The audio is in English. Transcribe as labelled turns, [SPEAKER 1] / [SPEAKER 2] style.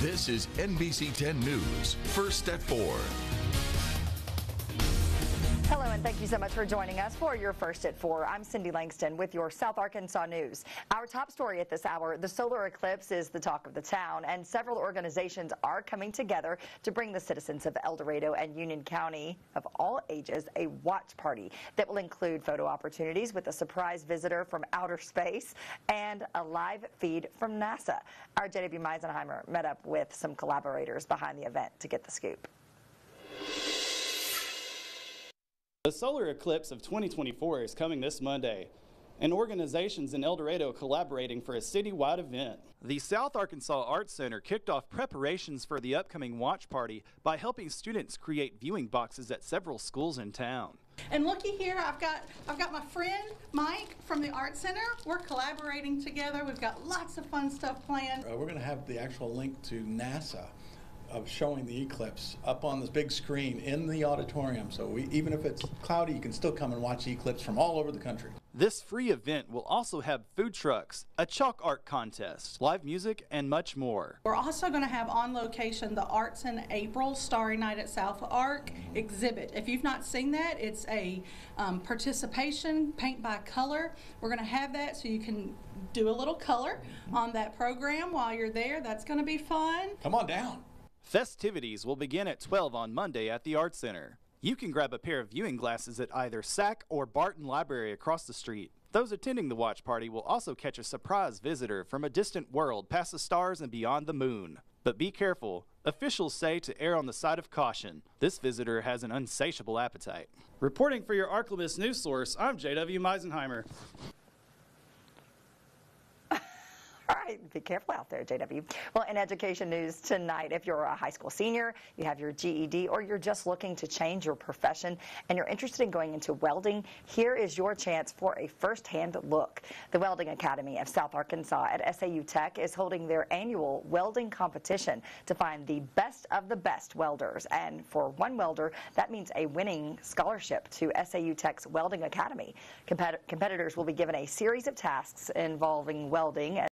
[SPEAKER 1] This is NBC 10 News, first at 4.
[SPEAKER 2] Hello, and thank you so much for joining us for your first at four. I'm Cindy Langston with your South Arkansas News. Our top story at this hour the solar eclipse is the talk of the town, and several organizations are coming together to bring the citizens of El Dorado and Union County of all ages a watch party that will include photo opportunities with a surprise visitor from outer space and a live feed from NASA. Our JW Meisenheimer met up with some collaborators behind the event to get the scoop.
[SPEAKER 3] The solar eclipse of 2024 is coming this Monday, and organizations in El Dorado collaborating for a citywide event. The South Arkansas Arts Center kicked off preparations for the upcoming watch party by helping students create viewing boxes at several schools in town.
[SPEAKER 4] And looky here, I've got I've got my friend Mike from the Art Center. We're collaborating together. We've got lots of fun stuff planned.
[SPEAKER 5] Uh, we're going to have the actual link to NASA of showing the eclipse up on this big screen in the auditorium. So we, even if it's cloudy, you can still come and watch the eclipse from all over the country.
[SPEAKER 3] This free event will also have food trucks, a chalk art contest, live music, and much more.
[SPEAKER 4] We're also going to have on location the Arts in April Starry Night at South Ark exhibit. If you've not seen that, it's a um, participation paint by color. We're going to have that so you can do a little color on that program while you're there. That's going to be fun.
[SPEAKER 5] Come on down.
[SPEAKER 3] Festivities will begin at 12 on Monday at the Art Center. You can grab a pair of viewing glasses at either SAC or Barton Library across the street. Those attending the watch party will also catch a surprise visitor from a distant world past the stars and beyond the moon. But be careful. Officials say to err on the side of caution. This visitor has an unsatiable appetite. Reporting for your ArkLaMiss news source, I'm JW Meisenheimer.
[SPEAKER 2] All right, be careful out there, JW. Well, in education news tonight, if you're a high school senior, you have your GED, or you're just looking to change your profession and you're interested in going into welding, here is your chance for a first-hand look. The Welding Academy of South Arkansas at SAU Tech is holding their annual welding competition to find the best of the best welders. And for one welder, that means a winning scholarship to SAU Tech's Welding Academy. Compet competitors will be given a series of tasks involving welding